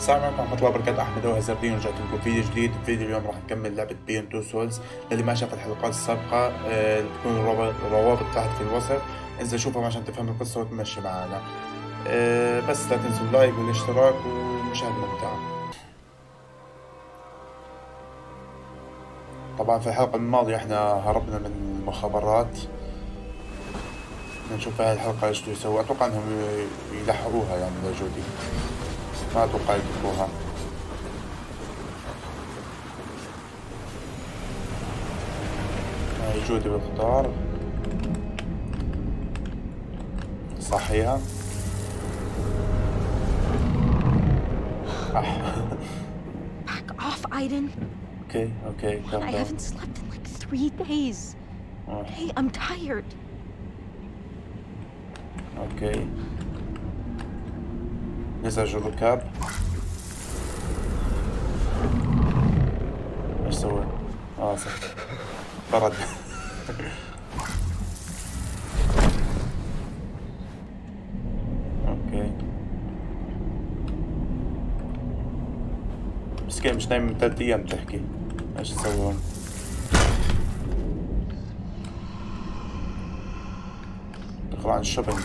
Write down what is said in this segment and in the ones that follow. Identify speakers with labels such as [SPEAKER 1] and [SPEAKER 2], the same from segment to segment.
[SPEAKER 1] السلام عليكم ورحمة الله وبركاته أحمد وهزر الدين ورجعت لكم فيديو جديد. فيديو اليوم راح نكمل لعبة Beyond Two Souls للي ما شاف الحلقات السابقة آه، تكون الروابط تحت في الوصف. انزل شوفهم عشان تفهم القصة وتمشي معانا. آه، بس لا تنسوا اللايك والاشتراك والمشاهدة ممتعة طبعا في الحلقة الماضية إحنا هربنا من المخابرات. نشوف هاي الحلقة إيش يسووا أتوقع إنهم يلحقوها يعني لجودي ما هاي جودي بالقطار صحيها
[SPEAKER 2] Back off, Aiden.
[SPEAKER 1] okay okay calm down.
[SPEAKER 2] I haven't slept in like three days.
[SPEAKER 1] آه،
[SPEAKER 2] Hey, I'm tired.
[SPEAKER 1] نزعج الركاب إيش سوى؟ آه صح برد أوكي مسكين مش نايم من ثلاث أيام تحكي إيش تسوون؟ دخل عن الشوبينج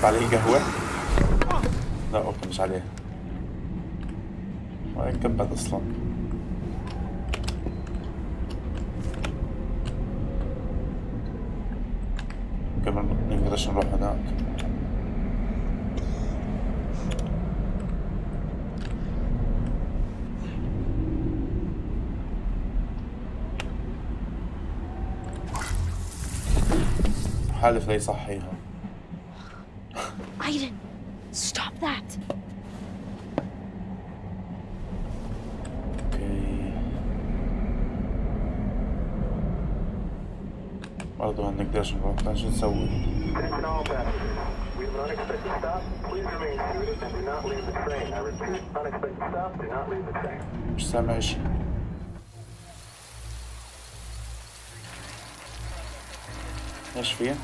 [SPEAKER 1] كيف عليه القهوة؟ لا أوكي مش عليها. وين كبت أصلا. قبل ما نقدرش نروح هناك. حالف لا
[SPEAKER 3] leave the train.
[SPEAKER 1] مش سامع اشي إيش فيه؟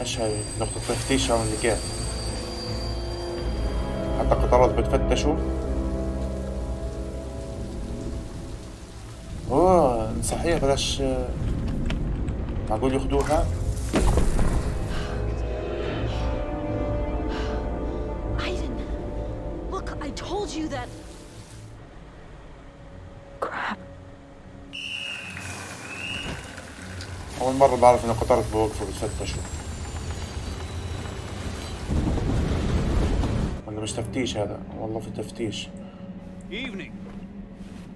[SPEAKER 1] إيش هاي نقطة تفتيش أو اللي كيف؟ حتى قطارات بتفتشوا أوه صحيح بلاش معقول
[SPEAKER 2] that. Crap.
[SPEAKER 1] أول مرة بعرف إن القطارات بوقفوا بتفتشوا ولا مش تفتيش هذا والله في تفتيش
[SPEAKER 4] Evening.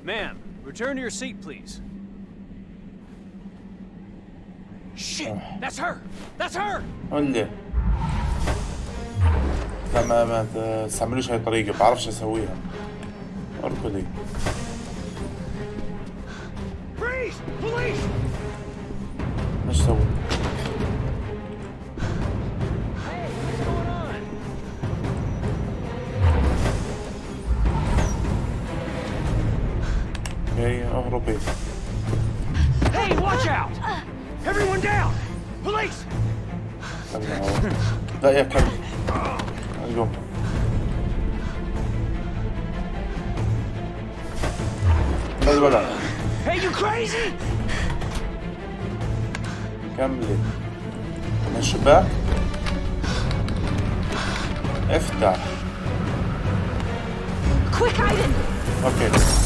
[SPEAKER 4] Ma'am, return to your seat, please. Shit! That's her! That's her!
[SPEAKER 1] قول لا ما ما تستعملوش هاي الطريقة بعرفش أسويها
[SPEAKER 4] أركضي!
[SPEAKER 1] إيش سوي؟ اوكي اهربي
[SPEAKER 4] Hey, watch out! Everyone down! Police!
[SPEAKER 1] خلنا هو. لا يا كلب القم لا ولا
[SPEAKER 4] Hey, you crazy?
[SPEAKER 1] كملي من الشباك افتح
[SPEAKER 2] Quick, Aiden!
[SPEAKER 1] اوكي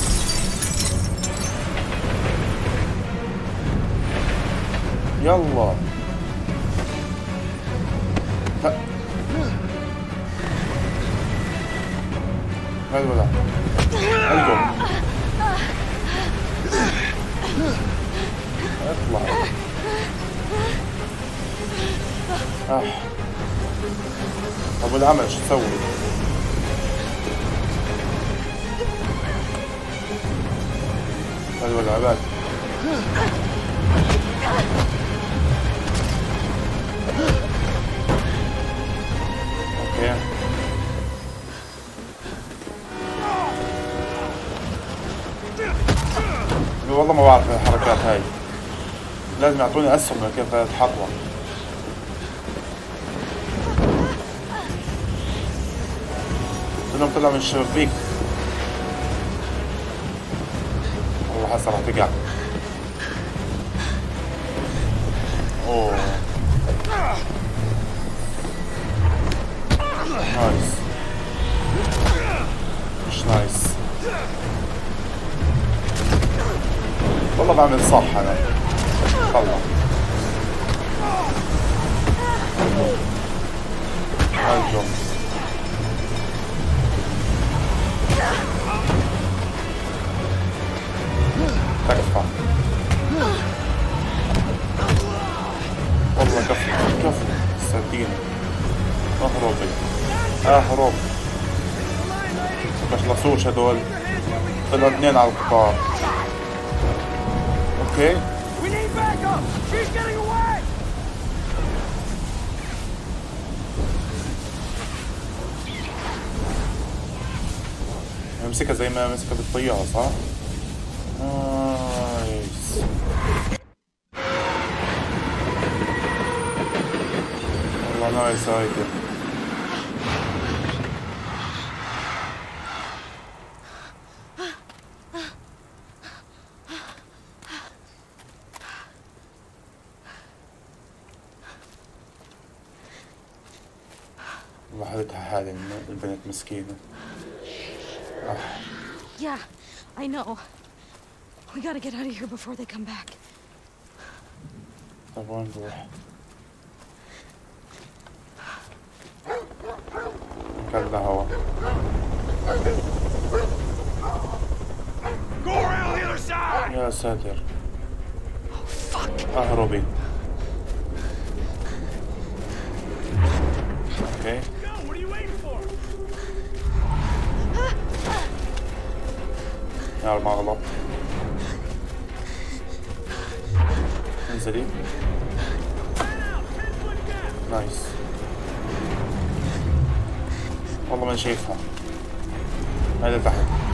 [SPEAKER 1] يلا. ه- هاي ولا القم اطلع. آه. طب والعمل شو تسوي؟ حلوة العباد Yeah. والله ما بعرف الحركات هاي. لازم يعطوني أسهم كيف أتحرك. بدهم طلع من الشبابيك والله حاسة رح تقع. أوه. والله بعمل صح أنا. طلع ارجو تكفى والله كفى كفى صدقيني اهربي اهرب بخلصوش هدول. طلعوا اثنين على القطار اوكي
[SPEAKER 4] We need backup! She's getting away!
[SPEAKER 1] امسكها زي ما مسكها بالطيارة صح؟ نايس والله نايس هايدي البنت مسكينة
[SPEAKER 2] Yeah, I know. We gotta get out of here before they come back.
[SPEAKER 1] طب وين نروح؟ كلها هوا
[SPEAKER 4] Go around the other side!
[SPEAKER 1] يا ساتر اهربي اوكي
[SPEAKER 4] Go! What
[SPEAKER 1] يا ما غلط انزلي. نايس. والله ما شايفها. هذا تحت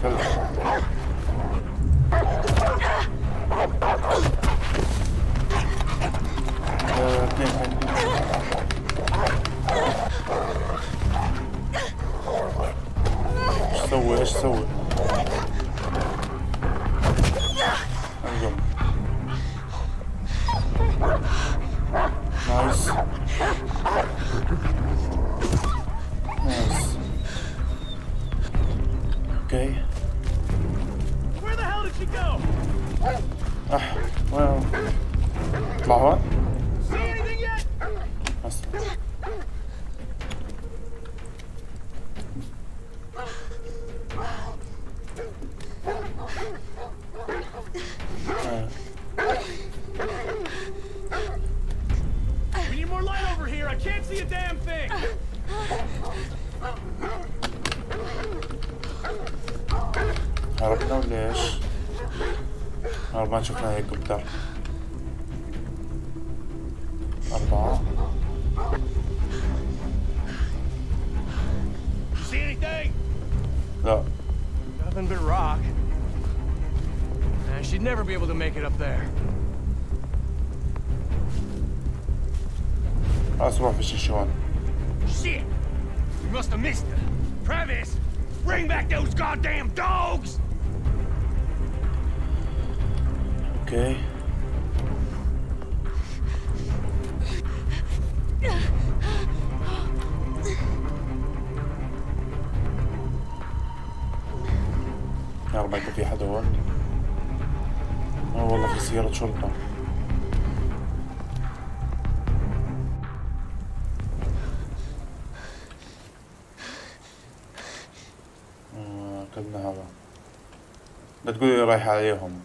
[SPEAKER 1] Hello.
[SPEAKER 5] nothing but rock. And she'd never be able to make it up there.
[SPEAKER 1] That's what she's showing.
[SPEAKER 5] Shit! We must have missed her. Travis, bring back those goddamn dogs!
[SPEAKER 1] Okay. يا يكون في حدا هون أه والله في سيارة شرطة آه، أكلنا هوا. لا رايحة عليهم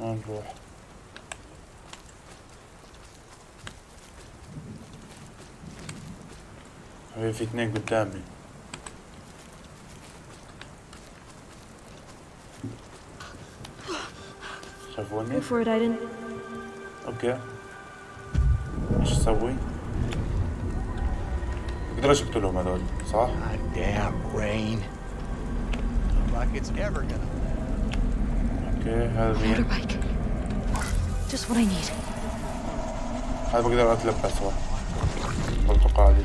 [SPEAKER 1] وين نروح حبيبي في اثنين قدامي شافوني
[SPEAKER 2] Go for it, Aiden.
[SPEAKER 1] okay إيش أسوي؟ أقدرش اقتلهم هذول صح؟
[SPEAKER 5] God damn rain. Like it's ever gonna.
[SPEAKER 1] okay هذا مين؟
[SPEAKER 2] Motorbike. Just what I need.
[SPEAKER 1] هذا بقدر اتلبسه برتقالي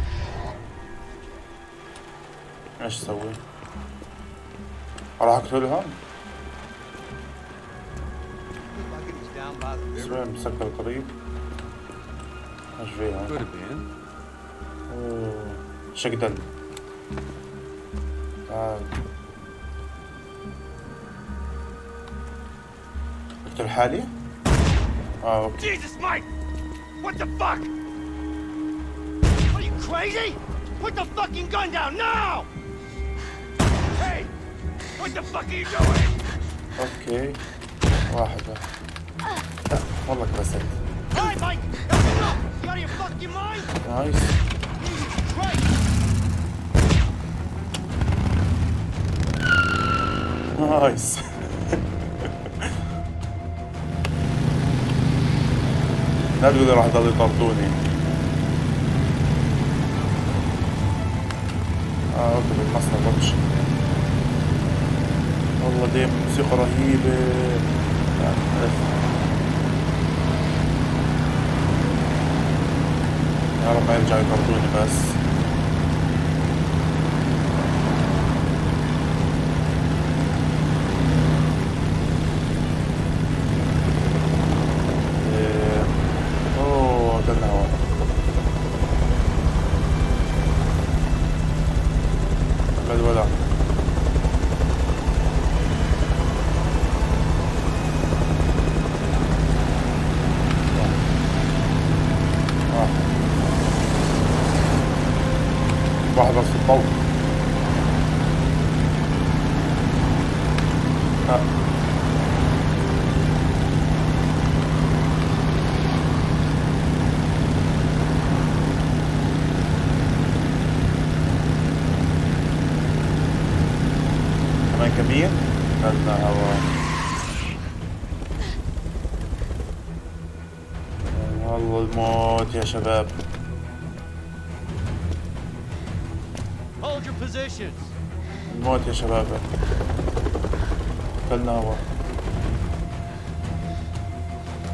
[SPEAKER 1] إيش أسوي؟ راح اقتلهم؟ شوي مسكر قريب إيش فيها؟ شقدن آه. اقتل حالي؟ آه okay
[SPEAKER 5] Jesus Mike what the fuck Put the fucking gun down now!
[SPEAKER 1] okay. واحدة لا والله كبست?
[SPEAKER 5] nice!
[SPEAKER 1] nice. لا تقول راح يضل يطردوني. آه okay بالمصنع بمشي والله دي موسيقى رهيبة. يا رب ما يرجعوا يطردوني بس إيه. اوه اكلنا هوا بل ولا واحد واحد بس في الضوء لا خدنا هوا والله الموت يا شباب
[SPEAKER 5] Hold your positions!
[SPEAKER 1] الموت يا شباب كلنا هوا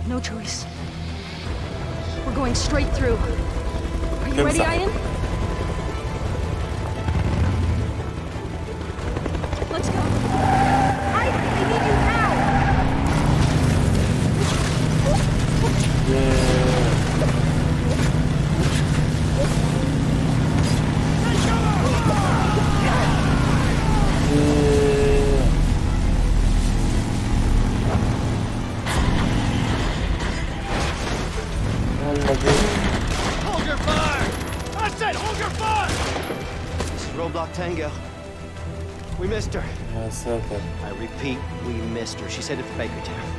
[SPEAKER 2] No choice. We're going straight through. Are you ready,
[SPEAKER 1] Timsah.
[SPEAKER 5] opposite of Baker
[SPEAKER 1] Town.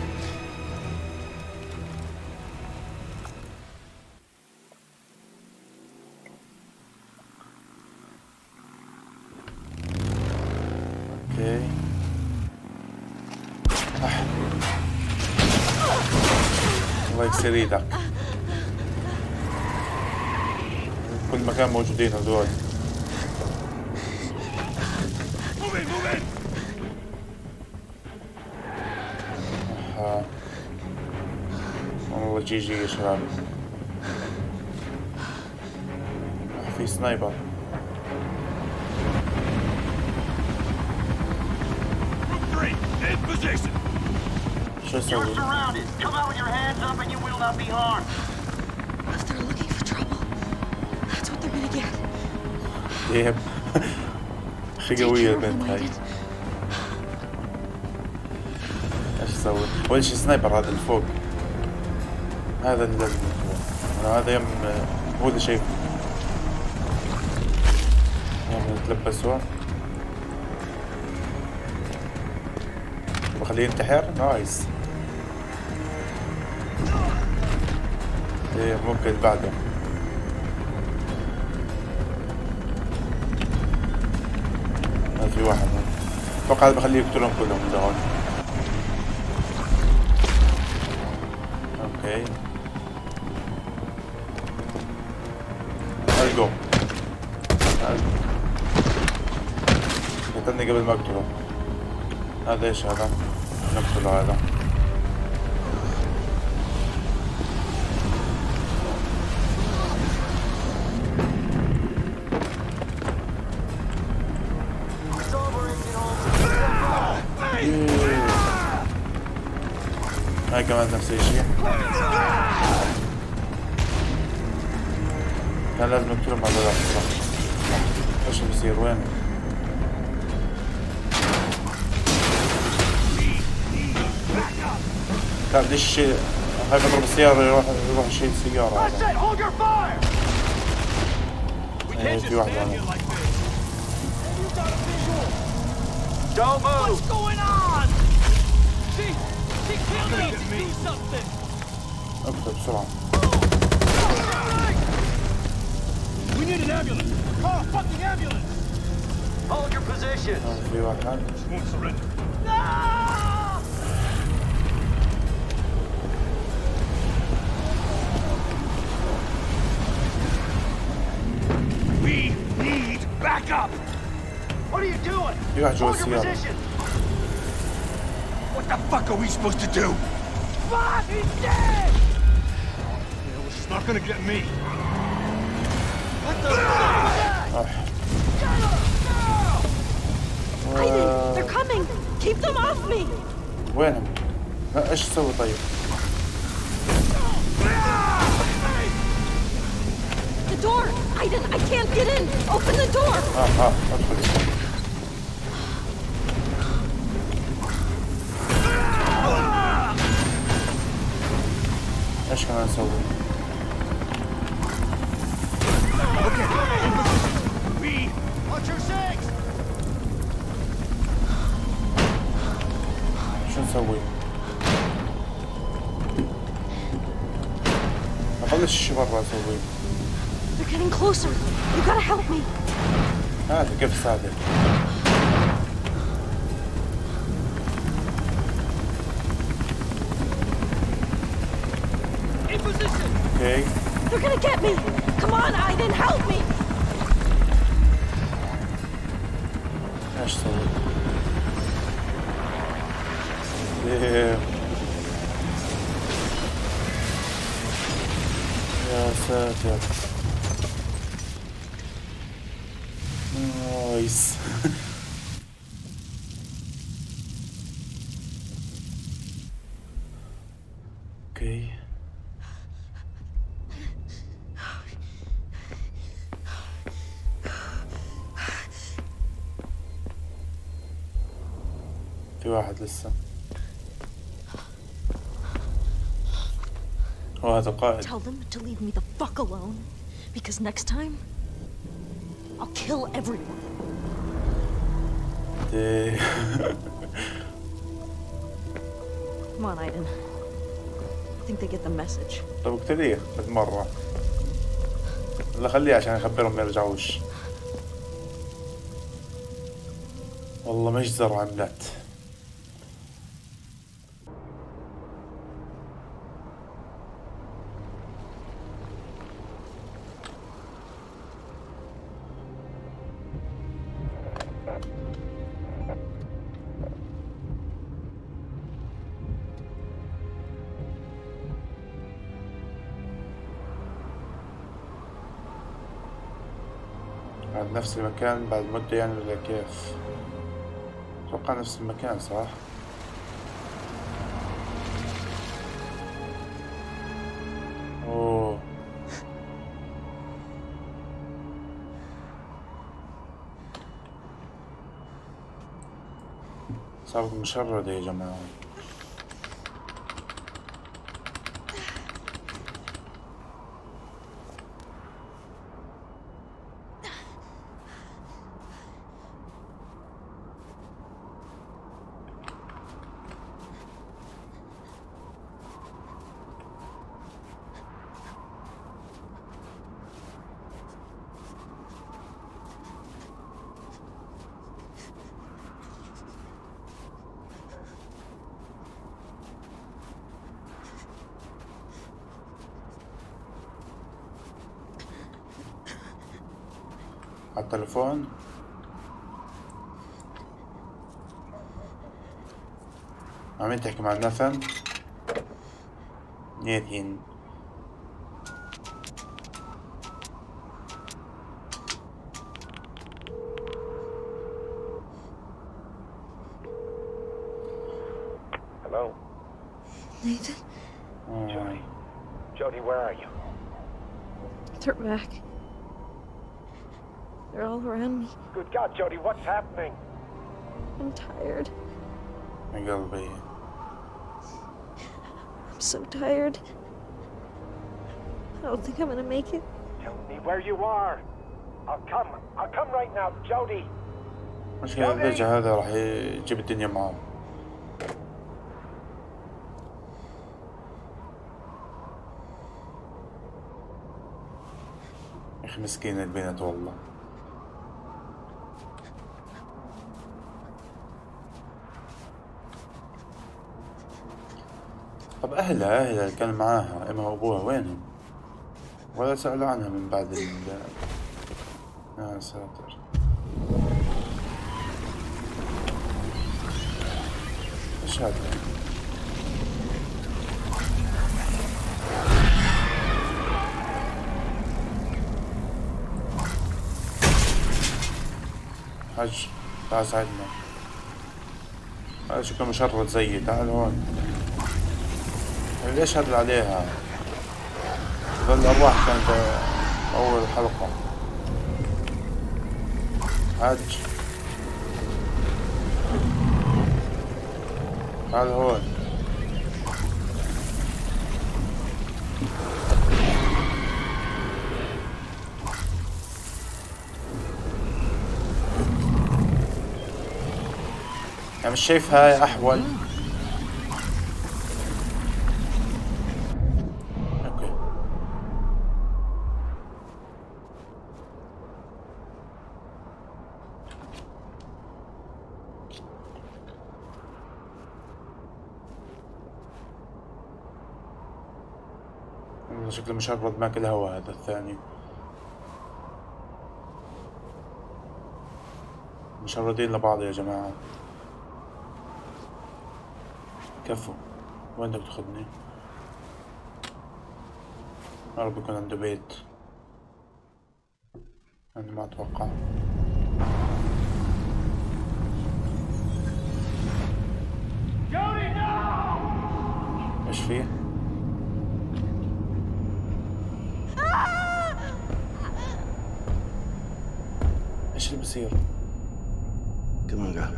[SPEAKER 1] سريع كل مكان موجودين هذول
[SPEAKER 2] trouble, that's what they're gonna get.
[SPEAKER 1] yep
[SPEAKER 2] أخي
[SPEAKER 1] قوية البنت هاي. إيش أسوي؟ اول شي sniper هذا اللي فوق هذا اللي لازم يكون. هذا يم هو اللي شايفه. يم نتلبسه بخليه ينتحر. nice. إيه ممكن بعده. في واحد. أتوقع بخليه يقتلهم كلهم هون. أوكي. قتلني قبل ما أقتله. هذا إيش هذا؟ نقتله هذا. هاي كمان نفس الشيء. كان لازم نقتلهم هذول إيش بيصير؟ وين؟ لا ليش هاي بضرب السيارة يروح يروح يشيل السيارة
[SPEAKER 5] I
[SPEAKER 1] هذا
[SPEAKER 5] said hold your fire! We
[SPEAKER 1] Eh,
[SPEAKER 5] can't
[SPEAKER 1] if
[SPEAKER 5] just
[SPEAKER 1] you want
[SPEAKER 5] stand
[SPEAKER 1] one.
[SPEAKER 5] here like this. You got a visual! Don't move! What's going on? She, she killed me! Do something!
[SPEAKER 1] اقتل بسرعة
[SPEAKER 5] We need an ambulance! Call a fucking ambulance! Hold your position!
[SPEAKER 1] هون في واحد
[SPEAKER 5] Won't surrender. No! We need backup! What are you doing?
[SPEAKER 1] في واحد جوا
[SPEAKER 5] Hold your
[SPEAKER 1] السيارة
[SPEAKER 5] position! What the fuck are we supposed to do? Fuck! He's dead! Yeah, well, she's not gonna get me. What the fuck?
[SPEAKER 1] آه.
[SPEAKER 2] Aiden, they're coming! Keep them off me!
[SPEAKER 1] وينهم؟ لا، ايش اسوي طيب؟
[SPEAKER 2] The door! Aiden, I can't get in! Open the door!
[SPEAKER 1] Uh, uh, okay. Acho que não
[SPEAKER 5] salvou. Okay. Watch your six.
[SPEAKER 1] Deixa eu salvar. Agora deixa eu.
[SPEAKER 2] They're getting closer. You gotta help me.
[SPEAKER 1] هذا كيف ساعدك؟
[SPEAKER 5] In position!
[SPEAKER 1] اوكي
[SPEAKER 2] They're gonna get me. Come on, Aiden, help me.
[SPEAKER 1] ايش اسوي؟ إيه. يا ساتر لسه وهذا قائد
[SPEAKER 2] Tell them to leave me the fuck alone. Because next time, I'll kill everyone.
[SPEAKER 1] إيه.
[SPEAKER 2] Come on, Aiden. I think they get the message.
[SPEAKER 1] طب اقتليه بالمرة ولا خليه عشان يخبرهم ما يرجعوش والله مجزر عملت نفس المكان بعد مدة يعني ولا كيف؟ أتوقع نفس المكان صح؟ أوه. سابق مشرد يا جماعة. على التليفون عم تحكي مع ناثن ناثن
[SPEAKER 3] Hello?
[SPEAKER 2] Nathan,
[SPEAKER 3] Jody. Jody, where are you?
[SPEAKER 2] they're back.
[SPEAKER 3] Good God, Jody, what's happening?
[SPEAKER 2] I'm tired.
[SPEAKER 1] يا قلبي
[SPEAKER 2] I'm so tired. I don't think I'm gonna make it.
[SPEAKER 3] Tell me where you are. I'll come. I'll come right now, Jody.
[SPEAKER 1] مشكلة الفجأة هذا راح يجيب الدنيا معاه يا أخي مسكينة البنت والله طب أهلها أهلها اللي كان معاها أمها وأبوها وينهم؟ ولا سألوا عنها من بعد ال يا ساتر إيش هذا؟ حج تعال ساعدنا هذا شكله مشرد زيي تعال هون ليش هذا اللي عليها؟ ذا الأرواح كانت أول حلقة. حج تعال هون يعني مش شايف هاي أحول. شكله مشرد ماكل هوا هذا الثاني مشردين لبعض يا جماعة كفو وين بدك تاخذني؟ يا رب يكون عنده بيت أنا ما أتوقع! إيش فيه؟ إيش اللي بصير؟
[SPEAKER 6] Come on, girl.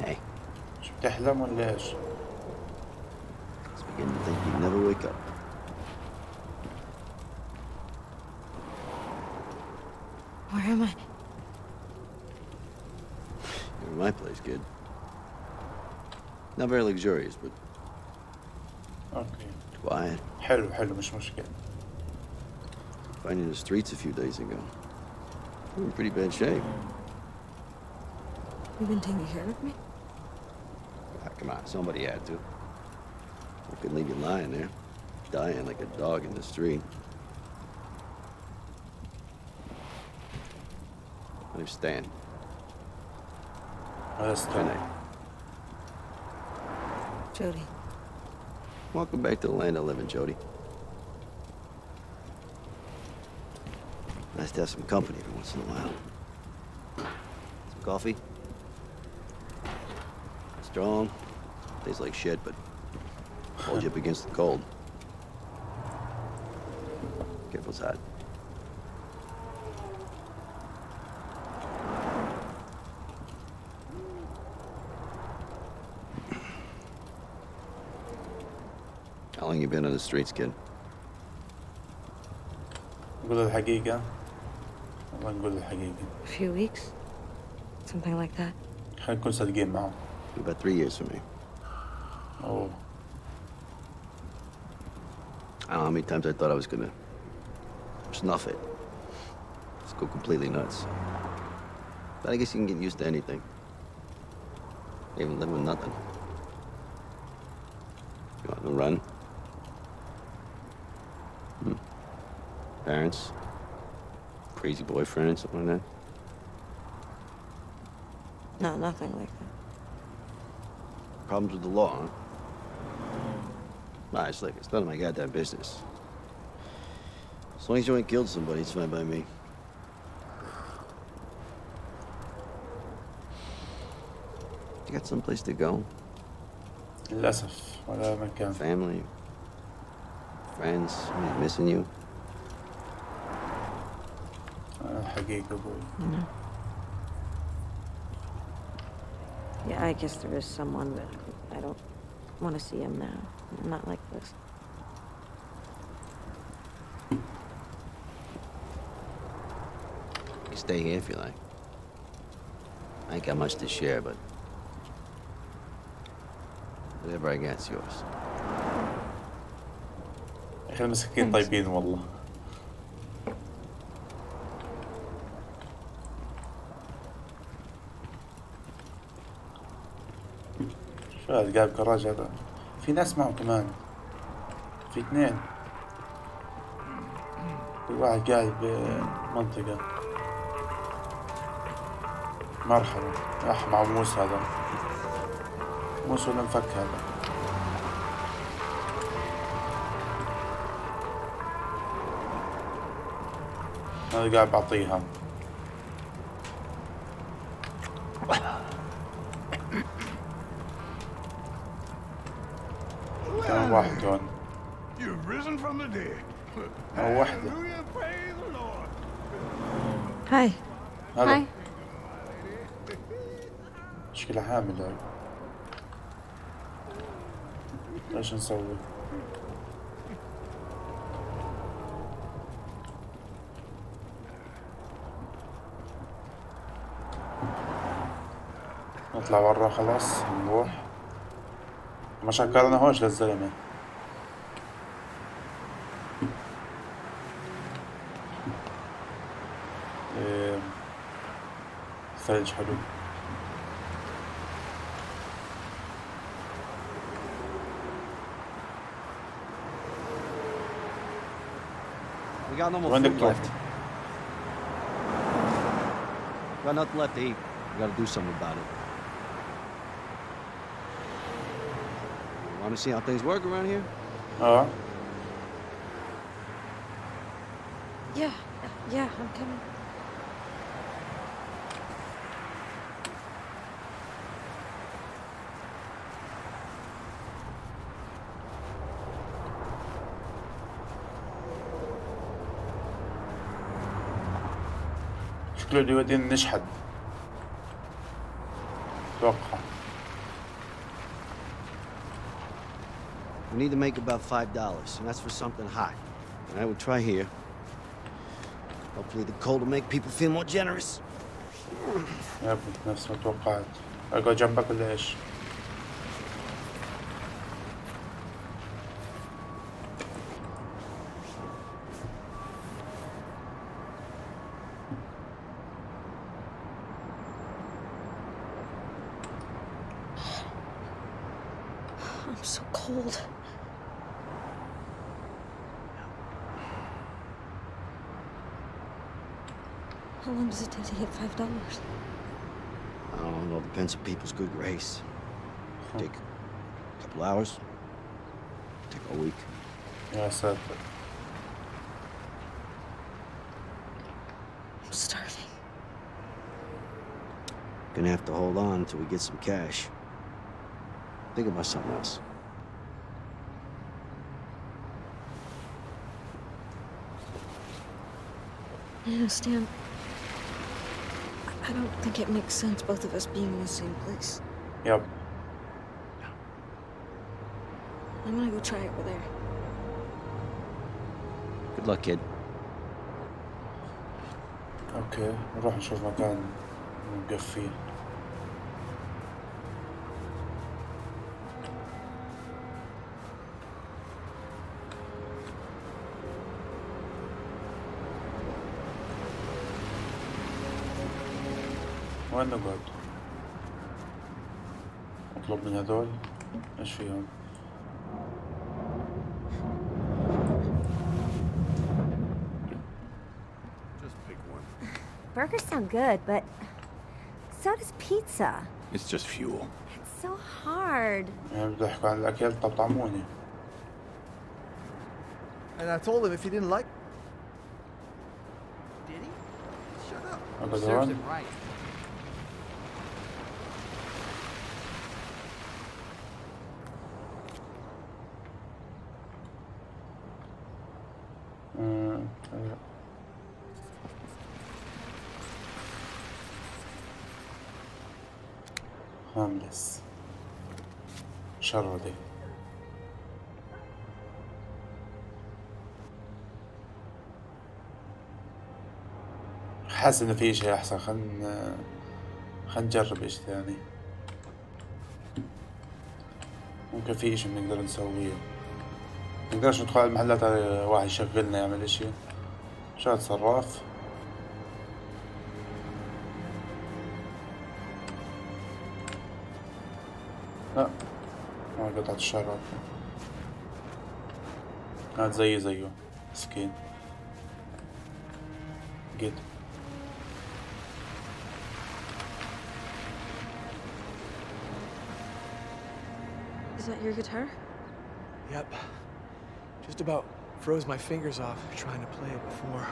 [SPEAKER 6] Hey,
[SPEAKER 1] شو بتحلم ولا إيش؟
[SPEAKER 6] Not very luxurious, but
[SPEAKER 1] أوكي
[SPEAKER 6] quiet.
[SPEAKER 1] حلو حلو مش مشكلة
[SPEAKER 6] Finding the streets a few days ago. We're in pretty bad shape.
[SPEAKER 2] You've been taking care of me?
[SPEAKER 6] Ah, come on, somebody had to. I couldn't leave you lying there, dying like a dog in the street. Understand.
[SPEAKER 1] هذا
[SPEAKER 6] Good
[SPEAKER 1] استنى
[SPEAKER 6] night.
[SPEAKER 7] Jody.
[SPEAKER 6] Welcome back to the land of living, Jody. Nice to have some company every once in a while. Some coffee? Strong. Tastes like shit, but hold you up against the cold. Careful, it's hot. How long you been on the streets, kid?
[SPEAKER 1] نقول الحقيقة والله نقول الحقيقة
[SPEAKER 7] A few weeks? Something like that.
[SPEAKER 1] خلينا نكون صادقين معهم
[SPEAKER 6] About three years for me.
[SPEAKER 1] أوه
[SPEAKER 6] I don't know how many times I thought I was gonna snuff it. Just go completely nuts. But I guess you can get used to anything. Even live with nothing. You want to run? Parents? Crazy boyfriend, something like that?
[SPEAKER 7] No, nothing like that.
[SPEAKER 6] Problems with the law, huh? Nah, it's like, it's none of my goddamn business. As long as you ain't killed somebody, it's fine by me. You got someplace to go?
[SPEAKER 1] للأسف ولا مكان
[SPEAKER 6] Family? Friends? Somebody's missing you?
[SPEAKER 1] الحقيقة أبوي
[SPEAKER 7] Yeah, I guess there is someone, but I don't want to see him now. I'm not like this.
[SPEAKER 6] You stay here if you like. I ain't got much to share, but whatever I got's yours.
[SPEAKER 1] يا أخي المساكين طيبين والله هذا قاعد بكراج هذا. في ناس معه كمان. في اثنين. واحد قاعد بمنطقة مرحبا. راح مع موسى هذا. موسى ولا انفك هذا. هذا قاعد بعطيها حامل هاي إيش نسوي؟ نطلع برا خلاص نروح. ما شكرنا هوش للزلمة. إيه، ثلج حلو.
[SPEAKER 6] We got no more
[SPEAKER 1] When the
[SPEAKER 6] food
[SPEAKER 1] clock.
[SPEAKER 6] left. Got nothing left to eat. We gotta do something about it. You Want to see how things work around here?
[SPEAKER 1] اه
[SPEAKER 7] Yeah, yeah, I'm coming.
[SPEAKER 1] شكله اللي يودينا نشحد اتوقع
[SPEAKER 6] We need to make about five dollars, and that's for something hot. And I would try here. Hopefully the cold will make people feel more generous.
[SPEAKER 1] يا ابني نفس ما توقعت اقعد جنبك ولا ايش؟
[SPEAKER 6] some people's good grace. Huh. Take a couple hours, take a week.
[SPEAKER 1] Yeah, I.
[SPEAKER 7] I'm starving.
[SPEAKER 6] Gonna have to hold on until we get some cash. Think about something else.
[SPEAKER 7] Yeah, Stan. I- I don't think it makes sense both of us being in the same place.
[SPEAKER 1] يب
[SPEAKER 7] I'm gonna go try it over there.
[SPEAKER 6] Good luck, kid.
[SPEAKER 1] اوكي نروح نشوف مكان نوقف فيه وين نقعد؟ اطلب من هذول ايش فيهم؟
[SPEAKER 5] Just pick one.
[SPEAKER 8] Burgers sound good, but so does pizza.
[SPEAKER 5] It's just fuel.
[SPEAKER 8] It's so hard.
[SPEAKER 1] يعني بدو يحكوا عن الاكل طب طعموني
[SPEAKER 9] And I told him if he didn't like. Did he? Shut up.
[SPEAKER 1] اقعد
[SPEAKER 9] Serves
[SPEAKER 1] هون
[SPEAKER 9] him right.
[SPEAKER 1] شردي حاسس إنه في شيء أحسن. خلنا خلنا نجرب إيش ثاني. ممكن في اشي بنقدر نسويه. نقدرش ندخل على المحلات واحد يشغلنا يعمل إشي. شغل صراف. этот широкий. От заизаю. Skin. Get.
[SPEAKER 7] Is that your guitar?
[SPEAKER 9] Yep. Just about froze my fingers off trying to play it before.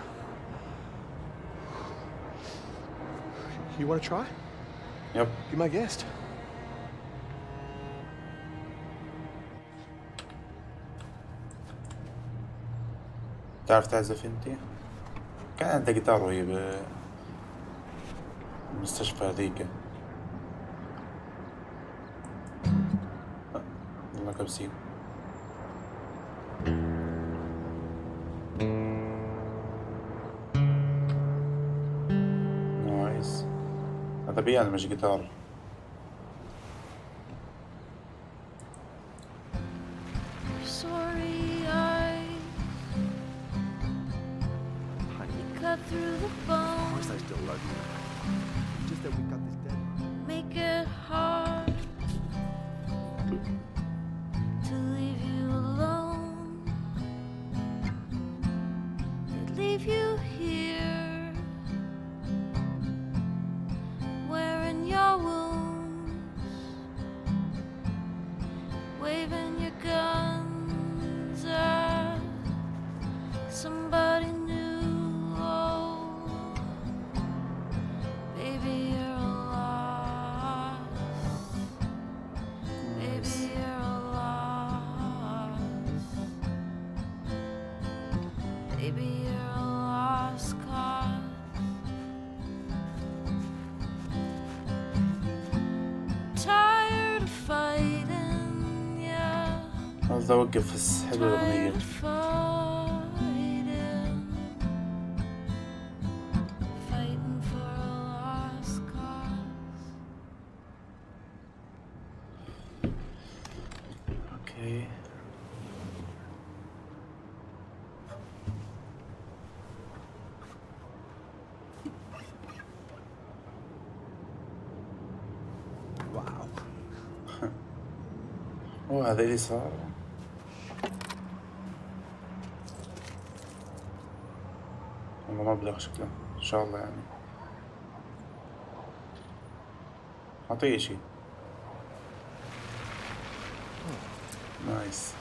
[SPEAKER 9] You want to try?
[SPEAKER 1] Yep.
[SPEAKER 9] Be my guest.
[SPEAKER 1] تعرف تعزف انت؟ كان عندها جيتار وهي بالمستشفى هذيك. والله كبسين نايس. هذا بيانو مش جيتار
[SPEAKER 10] for a lost cause.
[SPEAKER 1] اوكي
[SPEAKER 9] Wow.
[SPEAKER 1] اوه هذا مبلغ شكله ان شاء الله يعني اعطيه شي نايس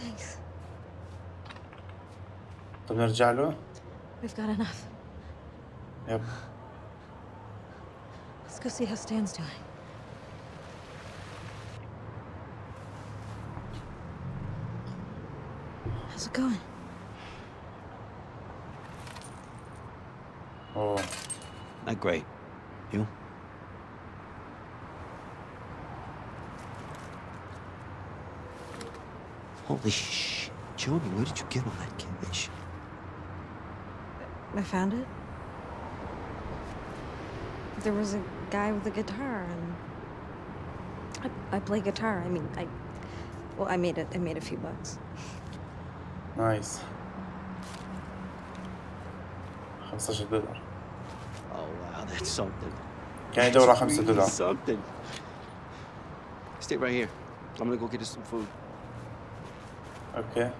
[SPEAKER 2] Thanks.
[SPEAKER 1] طب نرجع له
[SPEAKER 2] We've got enough.
[SPEAKER 1] يب
[SPEAKER 2] Let's go see how Stan's doing. How's it going?
[SPEAKER 1] اوه
[SPEAKER 6] Not great. You? Holy shit. Johnny, where did you get all that cash?
[SPEAKER 7] I found it. There was a guy with a guitar, and I, I play guitar. I mean, I well, I made it. I made a few bucks.
[SPEAKER 1] نايس 15 دولار
[SPEAKER 6] Oh, wow, that's something.
[SPEAKER 1] كان يدور على
[SPEAKER 6] That's
[SPEAKER 1] 5
[SPEAKER 6] really
[SPEAKER 1] دولار
[SPEAKER 6] something. Stay right here. I'm gonna go get us some food.
[SPEAKER 1] اوكي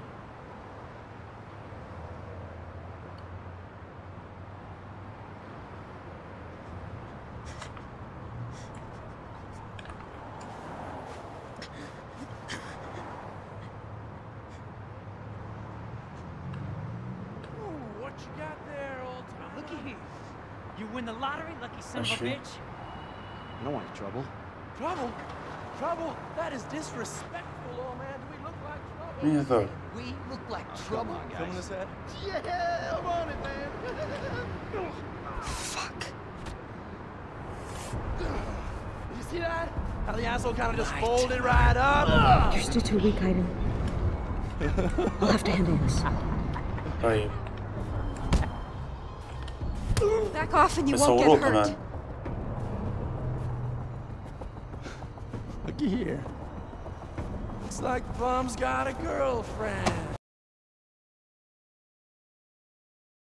[SPEAKER 5] is disrespectful, old man. Do we look like trouble?
[SPEAKER 1] Me either.
[SPEAKER 11] We look like
[SPEAKER 6] oh,
[SPEAKER 11] trouble,
[SPEAKER 6] come
[SPEAKER 5] on,
[SPEAKER 6] guys.
[SPEAKER 5] Come head? Yeah, I'm on it, man.
[SPEAKER 7] oh, fuck.
[SPEAKER 5] You see that? How the asshole kind of just right. folded right up.
[SPEAKER 7] You're still too weak, Ivan. I'll have to handle this.
[SPEAKER 1] I am.
[SPEAKER 2] Back off and you Mesela
[SPEAKER 1] won't
[SPEAKER 2] get hurt.
[SPEAKER 5] Looky here. Like Bum's got a girlfriend.